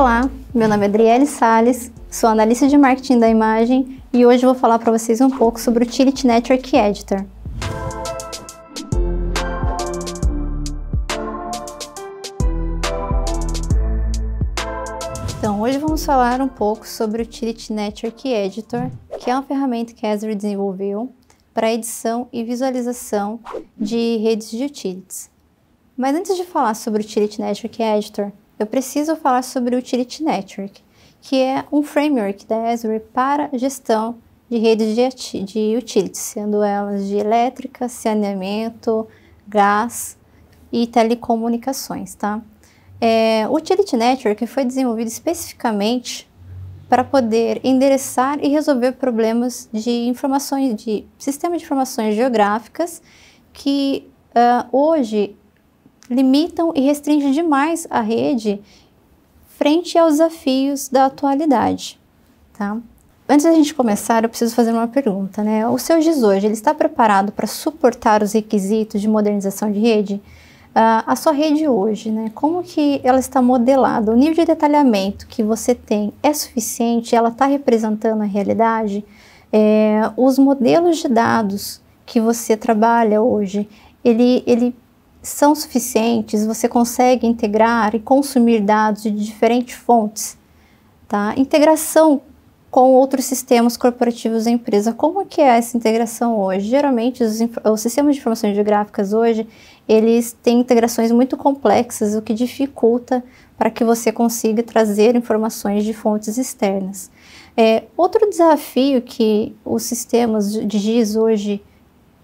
Olá, meu nome é Adriele Sales, sou analista de marketing da imagem e hoje vou falar para vocês um pouco sobre o Utility Network Editor. Então, hoje vamos falar um pouco sobre o Utility Network Editor, que é uma ferramenta que a Esri desenvolveu para edição e visualização de redes de utilities. Mas antes de falar sobre o Utility Network Editor, eu preciso falar sobre o Utility Network, que é um framework da Azure para gestão de redes de, de utilities, sendo elas de elétrica, saneamento, gás e telecomunicações, tá? É, o Utility Network foi desenvolvido especificamente para poder endereçar e resolver problemas de informações, de sistema de informações geográficas que uh, hoje limitam e restringem demais a rede frente aos desafios da atualidade, tá? Antes da gente começar, eu preciso fazer uma pergunta, né? O seu GIS hoje, ele está preparado para suportar os requisitos de modernização de rede? Uh, a sua rede hoje, né? Como que ela está modelada? O nível de detalhamento que você tem é suficiente? Ela está representando a realidade? É, os modelos de dados que você trabalha hoje, ele, ele são suficientes, você consegue integrar e consumir dados de diferentes fontes. Tá? Integração com outros sistemas corporativos da empresa. Como que é essa integração hoje? Geralmente os, os sistemas de informações geográficas hoje, eles têm integrações muito complexas, o que dificulta para que você consiga trazer informações de fontes externas. É, outro desafio que os sistemas de GIS hoje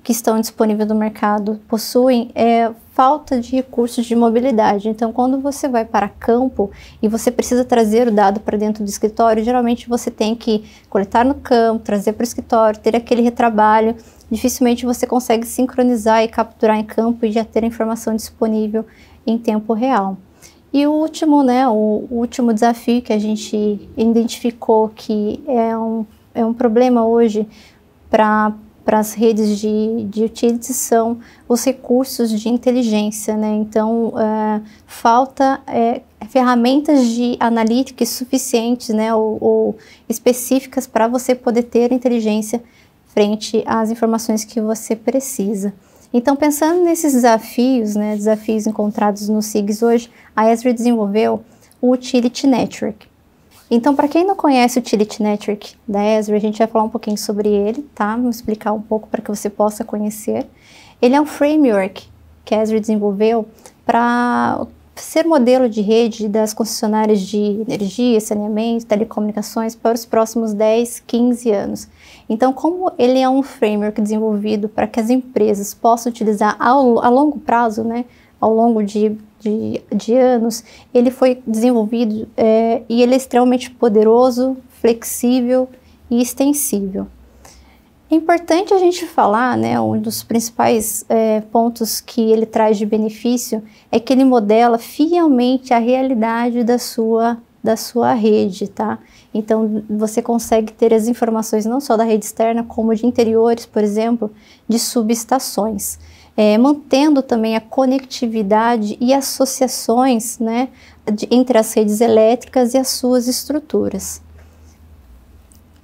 que estão disponíveis no mercado possuem é falta de recursos de mobilidade. Então, quando você vai para campo e você precisa trazer o dado para dentro do escritório, geralmente você tem que coletar no campo, trazer para o escritório, ter aquele retrabalho. Dificilmente você consegue sincronizar e capturar em campo e já ter a informação disponível em tempo real. E o último, né, o último desafio que a gente identificou que é um, é um problema hoje para para as redes de, de utilities são os recursos de inteligência, né? Então, é, falta é, ferramentas de analítica suficientes, né, ou, ou específicas para você poder ter inteligência frente às informações que você precisa. Então, pensando nesses desafios, né, desafios encontrados no SIGS hoje, a Esri desenvolveu o Utility Network. Então, para quem não conhece o Utility Network da Azure, a gente vai falar um pouquinho sobre ele, tá? Vou explicar um pouco para que você possa conhecer. Ele é um framework que a Azure desenvolveu para ser modelo de rede das concessionárias de energia, saneamento, telecomunicações para os próximos 10, 15 anos. Então, como ele é um framework desenvolvido para que as empresas possam utilizar ao, a longo prazo, né, ao longo de de, de anos, ele foi desenvolvido é, e ele é extremamente poderoso, flexível e extensível. É importante a gente falar, né, um dos principais é, pontos que ele traz de benefício é que ele modela fielmente a realidade da sua, da sua rede, tá? Então, você consegue ter as informações não só da rede externa, como de interiores, por exemplo, de subestações é, mantendo também a conectividade e associações né, de, entre as redes elétricas e as suas estruturas.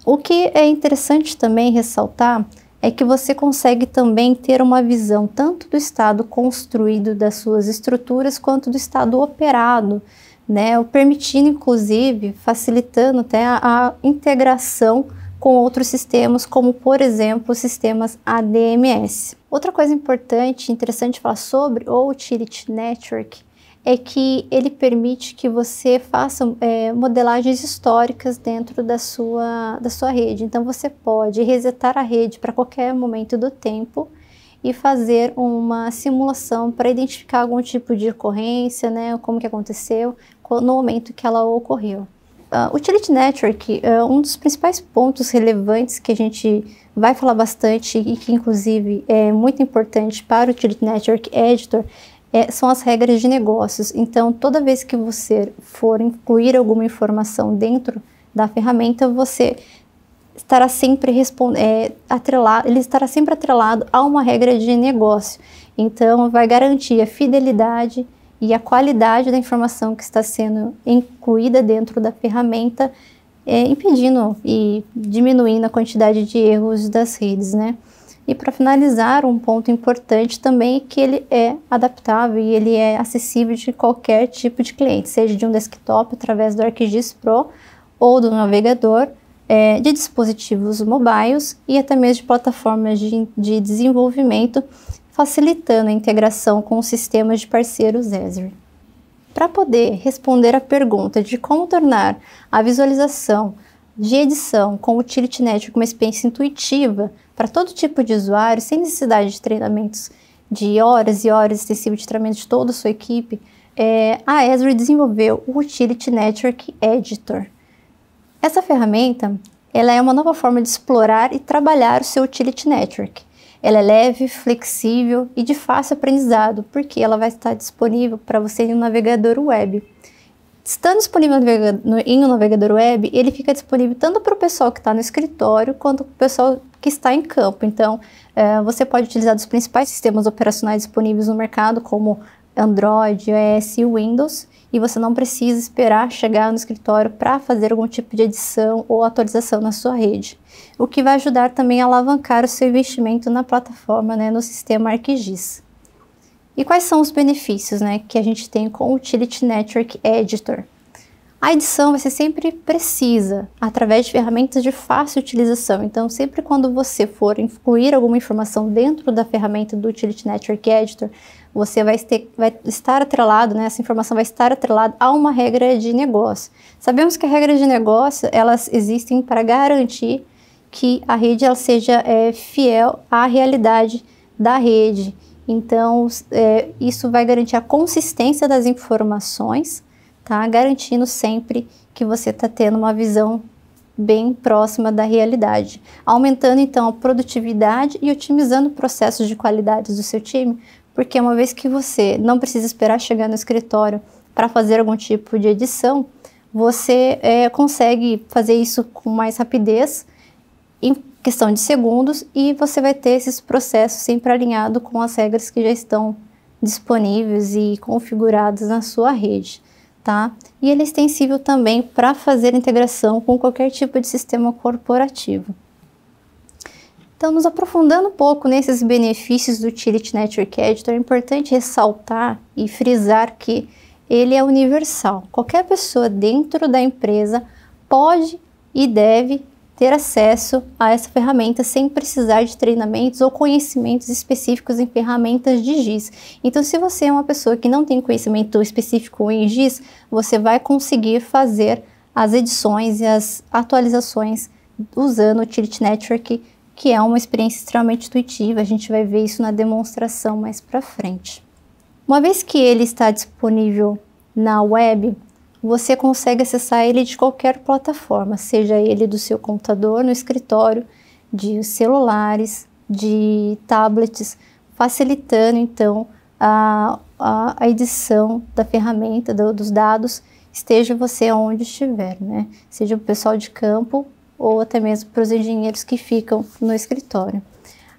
O que é interessante também ressaltar é que você consegue também ter uma visão tanto do estado construído das suas estruturas quanto do estado operado, né, permitindo inclusive, facilitando até a, a integração com outros sistemas, como por exemplo sistemas ADMS. Outra coisa importante interessante falar sobre o Utility Network é que ele permite que você faça é, modelagens históricas dentro da sua, da sua rede. Então você pode resetar a rede para qualquer momento do tempo e fazer uma simulação para identificar algum tipo de ocorrência, né, como que aconteceu no momento que ela ocorreu. Uh, Utility Network, uh, um dos principais pontos relevantes que a gente vai falar bastante e que inclusive é muito importante para o Utility Network Editor é, são as regras de negócios. Então, toda vez que você for incluir alguma informação dentro da ferramenta, você estará sempre é, atrelado, ele estará sempre atrelado a uma regra de negócio. Então, vai garantir a fidelidade e a qualidade da informação que está sendo incluída dentro da ferramenta, é, impedindo e diminuindo a quantidade de erros das redes, né? E para finalizar, um ponto importante também é que ele é adaptável e ele é acessível de qualquer tipo de cliente, seja de um desktop através do ArcGIS Pro ou do navegador, é, de dispositivos mobiles e até mesmo de plataformas de, de desenvolvimento, facilitando a integração com os sistemas de parceiros Esri. Para poder responder à pergunta de como tornar a visualização de edição com o Utility Network uma experiência intuitiva para todo tipo de usuário, sem necessidade de treinamentos de horas e horas extensivo de treinamento de toda a sua equipe, é, a Esri desenvolveu o Utility Network Editor. Essa ferramenta ela é uma nova forma de explorar e trabalhar o seu Utility Network. Ela é leve, flexível e de fácil aprendizado, porque ela vai estar disponível para você em um navegador web. Estando disponível em um navegador web, ele fica disponível tanto para o pessoal que está no escritório quanto para o pessoal que está em campo. Então, é, você pode utilizar os principais sistemas operacionais disponíveis no mercado, como Android, iOS e Windows, e você não precisa esperar chegar no escritório para fazer algum tipo de edição ou atualização na sua rede, o que vai ajudar também a alavancar o seu investimento na plataforma, né, no sistema ArcGIS. E quais são os benefícios né, que a gente tem com o Utility Network Editor? A edição vai ser sempre precisa, através de ferramentas de fácil utilização. Então, sempre quando você for incluir alguma informação dentro da ferramenta do Utility Network Editor, você vai, ter, vai estar atrelado, né, essa informação vai estar atrelada a uma regra de negócio. Sabemos que a regra de negócio, elas existem para garantir que a rede ela seja é, fiel à realidade da rede. Então, é, isso vai garantir a consistência das informações, tá? Garantindo sempre que você está tendo uma visão bem próxima da realidade, aumentando então a produtividade e otimizando processos de qualidade do seu time, porque uma vez que você não precisa esperar chegar no escritório para fazer algum tipo de edição, você é, consegue fazer isso com mais rapidez, em questão de segundos, e você vai ter esses processos sempre alinhados com as regras que já estão disponíveis e configuradas na sua rede. Tá? E ele é extensível também para fazer integração com qualquer tipo de sistema corporativo. Então, nos aprofundando um pouco nesses benefícios do Utility Network Editor, é importante ressaltar e frisar que ele é universal. Qualquer pessoa dentro da empresa pode e deve ter acesso a essa ferramenta sem precisar de treinamentos ou conhecimentos específicos em ferramentas de GIS. Então, se você é uma pessoa que não tem conhecimento específico em GIS, você vai conseguir fazer as edições e as atualizações usando o Utility Network que é uma experiência extremamente intuitiva. A gente vai ver isso na demonstração mais para frente. Uma vez que ele está disponível na web, você consegue acessar ele de qualquer plataforma, seja ele do seu computador no escritório, de celulares, de tablets, facilitando então a, a, a edição da ferramenta, do, dos dados, esteja você onde estiver, né? Seja o pessoal de campo ou até mesmo para os engenheiros que ficam no escritório.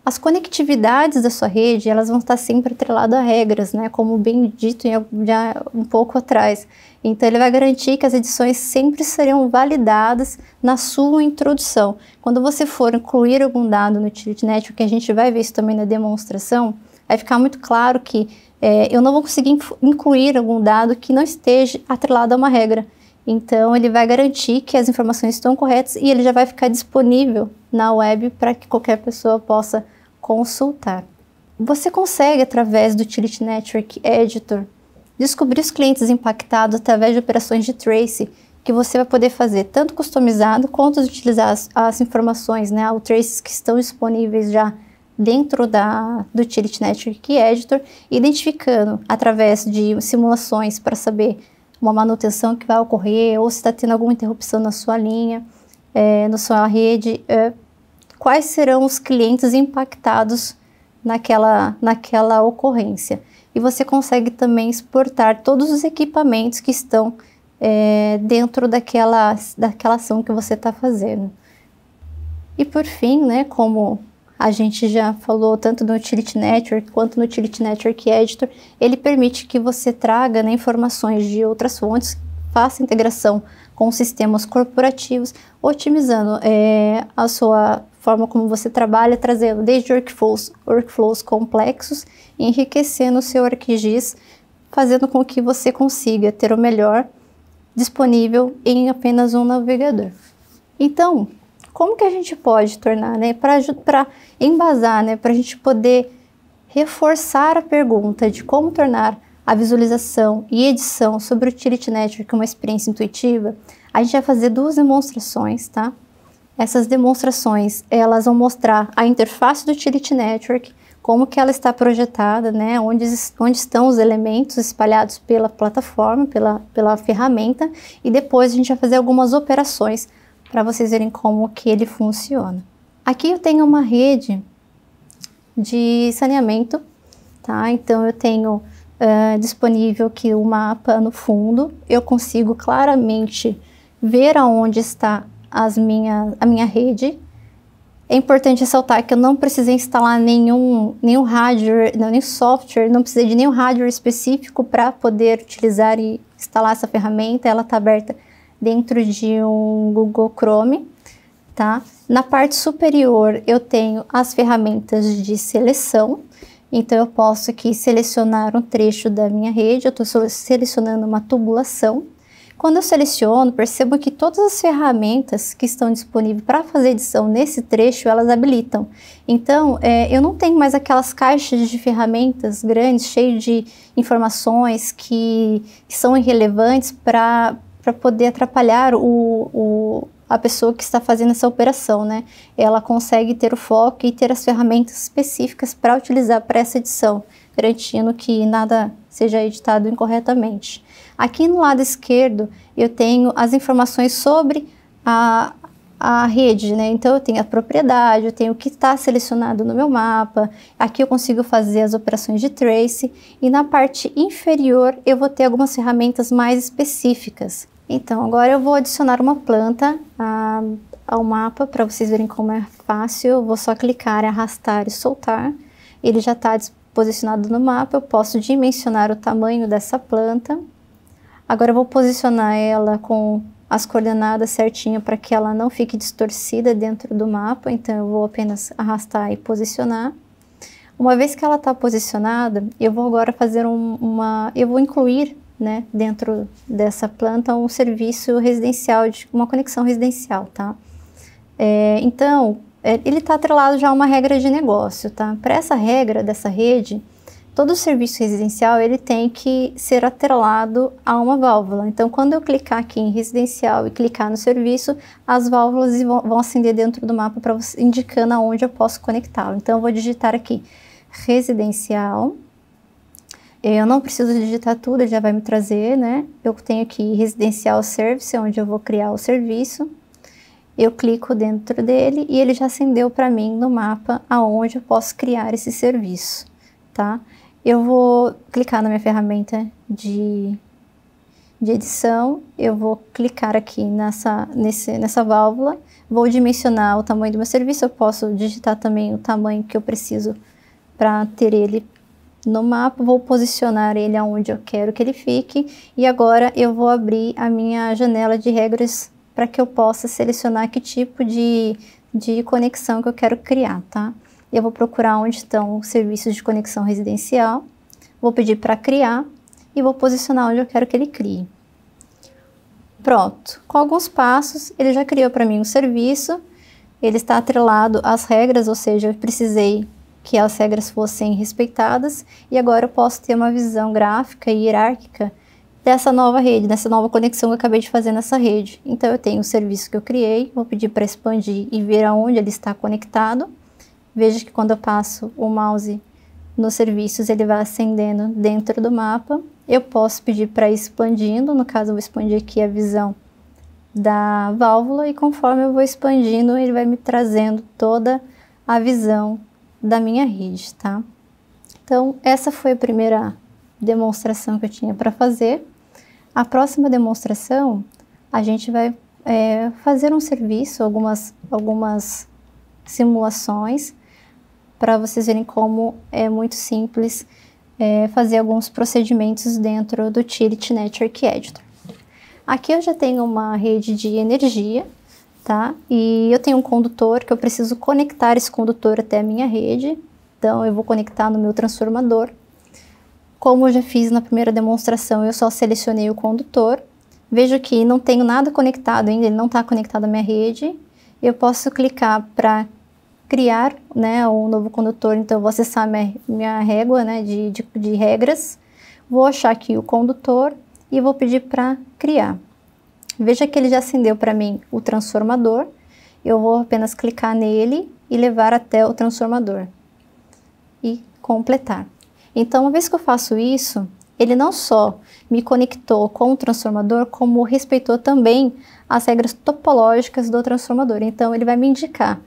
As conectividades da sua rede, elas vão estar sempre atreladas a regras, né, como bem dito já um pouco atrás. Então, ele vai garantir que as edições sempre serão validadas na sua introdução. Quando você for incluir algum dado no Utility Network, que a gente vai ver isso também na demonstração, vai ficar muito claro que é, eu não vou conseguir incluir algum dado que não esteja atrelado a uma regra. Então, ele vai garantir que as informações estão corretas e ele já vai ficar disponível na web para que qualquer pessoa possa consultar. Você consegue, através do Utility Network Editor, descobrir os clientes impactados através de operações de trace que você vai poder fazer tanto customizado quanto utilizar as, as informações, né, o traces que estão disponíveis já dentro da, do Utility Network Editor, identificando através de simulações para saber uma manutenção que vai ocorrer ou se está tendo alguma interrupção na sua linha, é, na sua rede, é, quais serão os clientes impactados naquela, naquela ocorrência. E você consegue também exportar todos os equipamentos que estão é, dentro daquela, daquela ação que você está fazendo. E por fim, né, como a gente já falou tanto no Utility Network quanto no Utility Network Editor, ele permite que você traga né, informações de outras fontes, faça integração com sistemas corporativos, otimizando é, a sua forma como você trabalha, trazendo desde workflows, workflows complexos, enriquecendo o seu ArcGIS, fazendo com que você consiga ter o melhor disponível em apenas um navegador. Então, como que a gente pode tornar, né, para embasar, né, para a gente poder reforçar a pergunta de como tornar a visualização e edição sobre o Utility Network uma experiência intuitiva, a gente vai fazer duas demonstrações, tá? Essas demonstrações, elas vão mostrar a interface do Utility Network, como que ela está projetada, né, onde, onde estão os elementos espalhados pela plataforma, pela, pela ferramenta, e depois a gente vai fazer algumas operações para vocês verem como que ele funciona. Aqui eu tenho uma rede de saneamento, tá? Então eu tenho uh, disponível aqui o mapa no fundo, eu consigo claramente ver aonde está as minha, a minha rede. É importante ressaltar que eu não precisei instalar nenhum, nenhum hardware, não, nenhum software, não precisei de nenhum hardware específico para poder utilizar e instalar essa ferramenta. Ela está aberta dentro de um Google Chrome, tá? Na parte superior eu tenho as ferramentas de seleção, então eu posso aqui selecionar um trecho da minha rede, eu estou selecionando uma tubulação. Quando eu seleciono, percebo que todas as ferramentas que estão disponíveis para fazer edição nesse trecho, elas habilitam. Então, é, eu não tenho mais aquelas caixas de ferramentas grandes, cheias de informações que, que são irrelevantes para para poder atrapalhar o, o, a pessoa que está fazendo essa operação, né? Ela consegue ter o foco e ter as ferramentas específicas para utilizar para essa edição, garantindo que nada seja editado incorretamente. Aqui no lado esquerdo eu tenho as informações sobre a, a rede, né? Então eu tenho a propriedade, eu tenho o que está selecionado no meu mapa. Aqui eu consigo fazer as operações de trace e na parte inferior eu vou ter algumas ferramentas mais específicas. Então, agora eu vou adicionar uma planta a, ao mapa para vocês verem como é fácil. Eu vou só clicar, arrastar e soltar. Ele já está posicionado no mapa. Eu posso dimensionar o tamanho dessa planta. Agora eu vou posicionar ela com as coordenadas certinho para que ela não fique distorcida dentro do mapa. Então eu vou apenas arrastar e posicionar. Uma vez que ela está posicionada, eu vou agora fazer um, uma, eu vou incluir né, dentro dessa planta um serviço residencial, de uma conexão residencial, tá? É, então, é, ele está atrelado já a uma regra de negócio, tá? Para essa regra dessa rede, todo serviço residencial ele tem que ser atrelado a uma válvula. Então, quando eu clicar aqui em residencial e clicar no serviço, as válvulas vão, acender dentro do mapa para indicando aonde eu posso conectá-lo. Então, eu vou digitar aqui residencial eu não preciso digitar tudo, ele já vai me trazer, né? Eu tenho aqui Residencial Service, onde eu vou criar o serviço. Eu clico dentro dele e ele já acendeu para mim no mapa aonde eu posso criar esse serviço, tá? Eu vou clicar na minha ferramenta de, de edição, eu vou clicar aqui nessa, nesse, nessa válvula, vou dimensionar o tamanho do meu serviço, eu posso digitar também o tamanho que eu preciso para ter ele no mapa, vou posicionar ele aonde eu quero que ele fique e agora eu vou abrir a minha janela de regras para que eu possa selecionar que tipo de, de conexão que eu quero criar, tá? Eu vou procurar onde estão os serviços de conexão residencial, vou pedir para criar e vou posicionar onde eu quero que ele crie. Pronto, com alguns passos ele já criou para mim um serviço, ele está atrelado às regras, ou seja, eu precisei que as regras fossem respeitadas e agora eu posso ter uma visão gráfica e hierárquica dessa nova rede, dessa nova conexão que eu acabei de fazer nessa rede. Então eu tenho o serviço que eu criei, vou pedir para expandir e ver aonde ele está conectado. Veja que quando eu passo o mouse nos serviços, ele vai acendendo dentro do mapa. Eu posso pedir para ir expandindo, no caso eu vou expandir aqui a visão da válvula e conforme eu vou expandindo, ele vai me trazendo toda a visão da minha rede, tá? Então, essa foi a primeira demonstração que eu tinha para fazer. A próxima demonstração, a gente vai é, fazer um serviço, algumas, algumas simulações, para vocês verem como é muito simples é, fazer alguns procedimentos dentro do Tilt Network Editor. Aqui eu já tenho uma rede de energia, tá? E eu tenho um condutor que eu preciso conectar esse condutor até a minha rede. Então eu vou conectar no meu transformador. Como eu já fiz na primeira demonstração, eu só selecionei o condutor. Vejo que não tenho nada conectado ainda, ele não está conectado à minha rede. Eu posso clicar para criar né, um novo condutor, então eu vou acessar minha, minha régua né, de, de, de regras, vou achar aqui o condutor e vou pedir para criar. Veja que ele já acendeu para mim o transformador, eu vou apenas clicar nele e levar até o transformador e completar. Então, uma vez que eu faço isso, ele não só me conectou com o transformador, como respeitou também as regras topológicas do transformador. Então, ele vai me indicar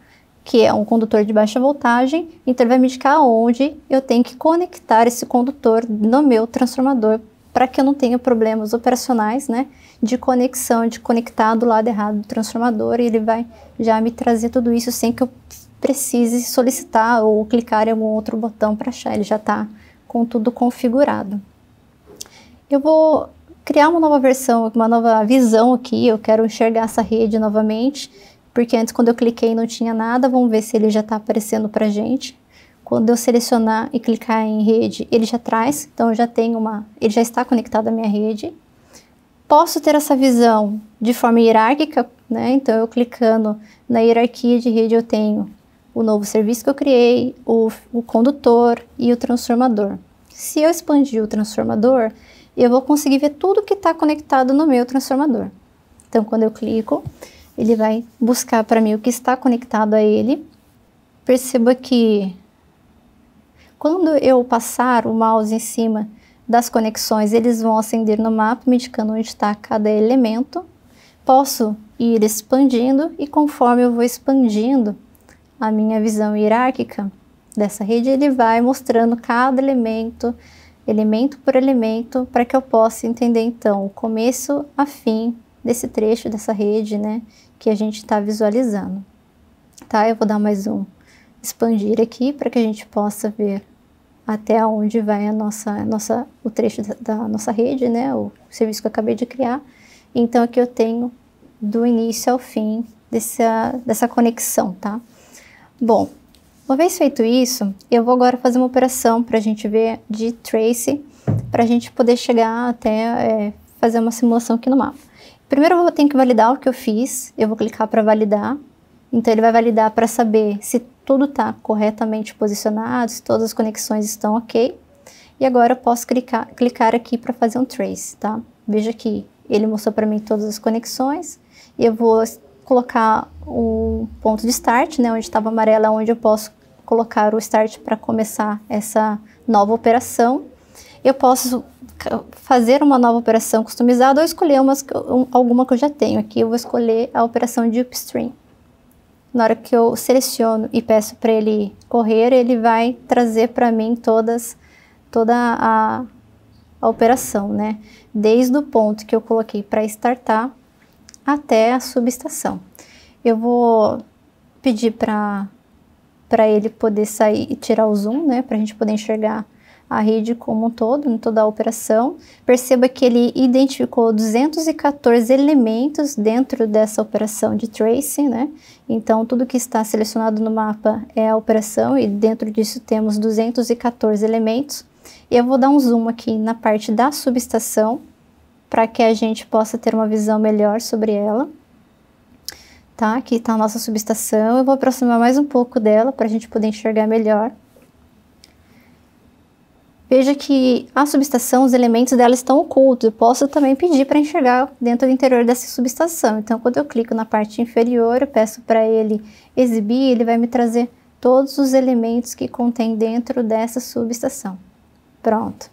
que é um condutor de baixa voltagem, então ele vai me indicar onde eu tenho que conectar esse condutor no meu transformador para que eu não tenha problemas operacionais, né, de conexão, de conectar do lado errado do transformador e ele vai já me trazer tudo isso sem que eu precise solicitar ou clicar em algum outro botão para achar, ele já está com tudo configurado. Eu vou criar uma nova versão, uma nova visão aqui, eu quero enxergar essa rede novamente, porque antes quando eu cliquei não tinha nada, vamos ver se ele já está aparecendo para gente. Quando eu selecionar e clicar em rede, ele já traz, então já tenho uma, ele já está conectado à minha rede. Posso ter essa visão de forma hierárquica, né? Então eu clicando na hierarquia de rede eu tenho o novo serviço que eu criei, o, o condutor e o transformador. Se eu expandir o transformador, eu vou conseguir ver tudo que está conectado no meu transformador. Então, quando eu clico, ele vai buscar para mim o que está conectado a ele. Perceba que quando eu passar o mouse em cima das conexões, eles vão acender no mapa, me indicando onde está cada elemento. Posso ir expandindo e conforme eu vou expandindo a minha visão hierárquica dessa rede, ele vai mostrando cada elemento, elemento por elemento, para que eu possa entender então o começo a fim desse trecho dessa rede, né, que a gente está visualizando. Tá? Eu vou dar mais um expandir aqui para que a gente possa ver até onde vai a nossa, nossa, o trecho da, da, nossa rede, né, o serviço que eu acabei de criar. Então aqui eu tenho do início ao fim dessa, dessa conexão, tá? Bom, uma vez feito isso, eu vou agora fazer uma operação para a gente ver de trace, para a gente poder chegar até é, fazer uma simulação aqui no mapa. Primeiro eu vou ter que validar o que eu fiz, eu vou clicar para validar, então ele vai validar para saber se tudo está corretamente posicionado, se todas as conexões estão ok. E agora eu posso clicar, clicar aqui para fazer um trace, tá? Veja que ele mostrou para mim todas as conexões e eu vou colocar um ponto de start, né, onde estava amarela, onde eu posso colocar o start para começar essa nova operação. Eu posso fazer uma nova operação customizada ou escolher umas, alguma que eu já tenho. Aqui eu vou escolher a operação de upstream. Na hora que eu seleciono e peço para ele correr, ele vai trazer para mim todas, toda a, a operação, né? Desde o ponto que eu coloquei para startar até a subestação. Eu vou pedir para para ele poder sair e tirar o zoom, né, para a gente poder enxergar a rede como um todo, em toda a operação. Perceba que ele identificou 214 elementos dentro dessa operação de tracing, né? Então, tudo que está selecionado no mapa é a operação e dentro disso temos 214 elementos. E eu vou dar um zoom aqui na parte da subestação para que a gente possa ter uma visão melhor sobre ela. Tá? Aqui está a nossa subestação. Eu vou aproximar mais um pouco dela para a gente poder enxergar melhor. Veja que a subestação, os elementos dela estão ocultos. Eu posso também pedir para enxergar dentro do interior dessa subestação. Então, quando eu clico na parte inferior, eu peço para ele exibir, ele vai me trazer todos os elementos que contém dentro dessa subestação. Pronto.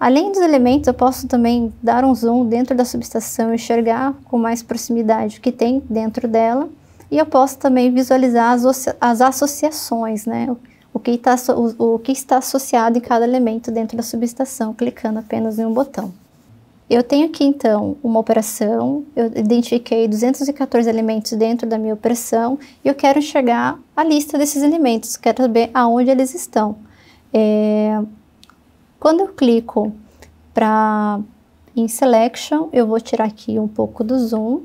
Além dos elementos, eu posso também dar um zoom dentro da subestação e enxergar com mais proximidade o que tem dentro dela. E eu posso também visualizar as, as associações, né? O que, tá, o, o que está associado em cada elemento dentro da subestação, clicando apenas em um botão. Eu tenho aqui então uma operação, eu identifiquei 214 elementos dentro da minha operação e eu quero enxergar a lista desses elementos, quero saber aonde eles estão. É, quando eu clico para em Selection, eu vou tirar aqui um pouco do zoom.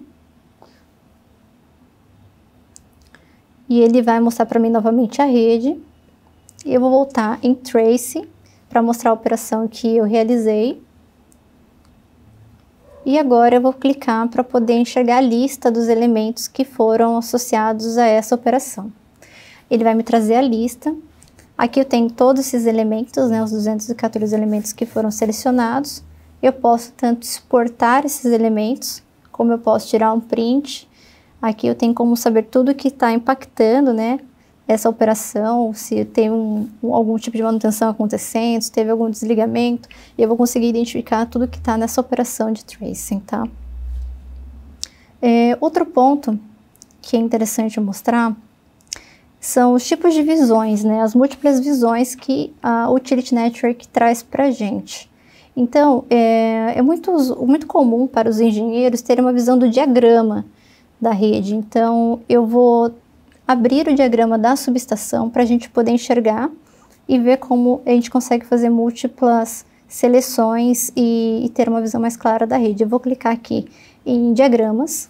E ele vai mostrar para mim novamente a rede. E eu vou voltar em Trace para mostrar a operação que eu realizei. E agora eu vou clicar para poder enxergar a lista dos elementos que foram associados a essa operação. Ele vai me trazer a lista. Aqui eu tenho todos esses elementos, né, os 214 elementos que foram selecionados. Eu posso tanto exportar esses elementos, como eu posso tirar um print. Aqui eu tenho como saber tudo que está impactando, né? Essa operação, se tem um, algum tipo de manutenção acontecendo, se teve algum desligamento, e eu vou conseguir identificar tudo que está nessa operação de tracing, tá? É, outro ponto que é interessante mostrar são os tipos de visões, né? As múltiplas visões que a Utility Network traz para gente. Então, é, é muito, muito comum para os engenheiros terem uma visão do diagrama da rede. Então, eu vou abrir o diagrama da subestação para a gente poder enxergar e ver como a gente consegue fazer múltiplas seleções e, e, ter uma visão mais clara da rede. Eu vou clicar aqui em diagramas.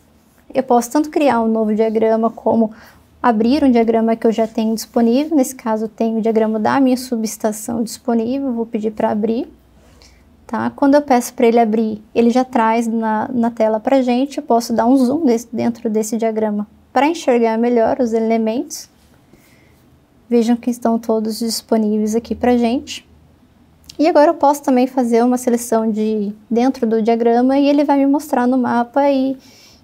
Eu posso tanto criar um novo diagrama como abrir um diagrama que eu já tenho disponível. Nesse caso, eu tenho o diagrama da minha subestação disponível. Vou pedir para abrir. Tá? Quando eu peço para ele abrir, ele já traz na, na tela para gente. Eu posso dar um zoom desse, dentro desse diagrama para enxergar melhor os elementos. Vejam que estão todos disponíveis aqui para gente. E agora eu posso também fazer uma seleção de dentro do diagrama e ele vai me mostrar no mapa e,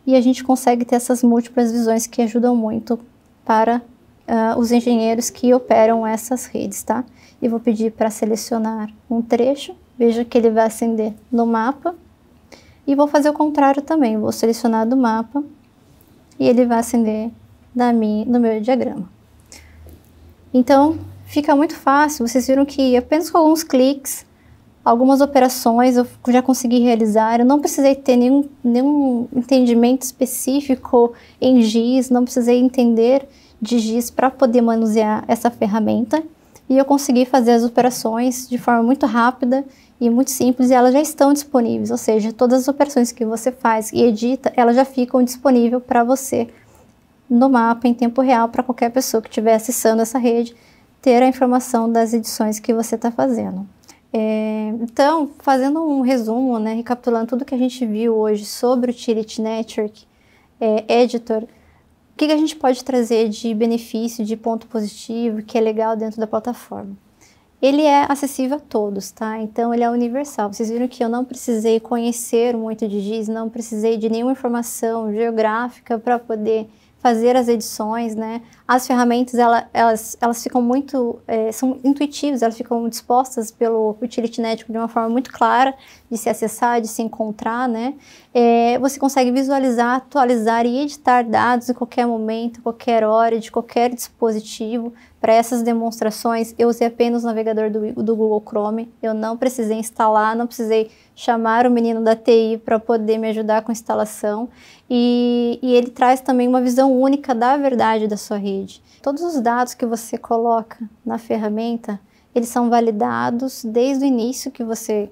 e a gente consegue ter essas múltiplas visões que ajudam muito para uh, os engenheiros que operam essas redes, tá? E vou pedir para selecionar um trecho Veja que ele vai acender no mapa. E vou fazer o contrário também. Vou selecionar do mapa e ele vai acender na minha, no meu diagrama. Então, fica muito fácil. Vocês viram que apenas com alguns cliques, algumas operações eu já consegui realizar. Eu não precisei ter nenhum, nenhum entendimento específico em GIS, não precisei entender de GIS para poder manusear essa ferramenta. E eu consegui fazer as operações de forma muito rápida e muito simples e elas já estão disponíveis, ou seja, todas as operações que você faz e edita, elas já ficam disponíveis para você no mapa em tempo real para qualquer pessoa que estiver acessando essa rede ter a informação das edições que você está fazendo. É, então, fazendo um resumo, né, recapitulando tudo que a gente viu hoje sobre o Utility Network é, Editor, o que, que a gente pode trazer de benefício, de ponto positivo, que é legal dentro da plataforma? Ele é acessível a todos, tá? Então ele é universal. Vocês viram que eu não precisei conhecer muito de GIS, não precisei de nenhuma informação geográfica para poder fazer as edições, né? As ferramentas, ela, elas, elas ficam muito, é, são intuitivas, elas ficam dispostas pelo Utility Network de uma forma muito clara de se acessar, de se encontrar, né? É, você consegue visualizar, atualizar e editar dados em qualquer momento, qualquer hora, de qualquer dispositivo. Para essas demonstrações, eu usei apenas o navegador do, do Google Chrome, eu não precisei instalar, não precisei chamar o menino da TI para poder me ajudar com a instalação. E, e ele traz também uma visão única da verdade da sua rede. Todos os dados que você coloca na ferramenta, eles são validados desde o início que você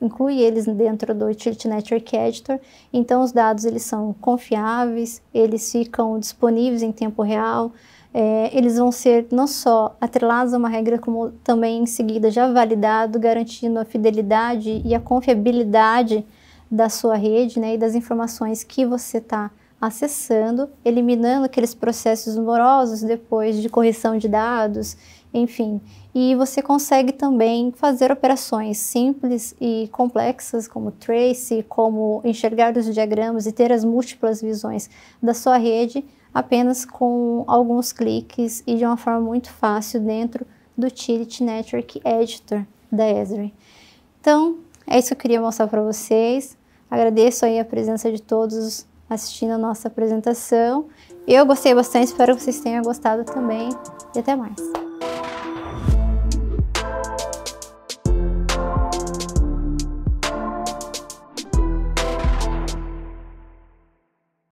inclui eles dentro do Utility Network Editor. Então, os dados eles são confiáveis, eles ficam disponíveis em tempo real, é, eles vão ser não só atrelados a uma regra, como também em seguida já validado, garantindo a fidelidade e a confiabilidade da sua rede né, e das informações que você está acessando, eliminando aqueles processos morosos depois de correção de dados, enfim. E você consegue também fazer operações simples e complexas, como trace, como enxergar os diagramas e ter as múltiplas visões da sua rede, apenas com alguns cliques e de uma forma muito fácil dentro do Utility Network Editor da Esri. Então, é isso que eu queria mostrar para vocês. Agradeço aí a presença de todos assistindo a nossa apresentação. Eu gostei bastante, espero que vocês tenham gostado também e até mais.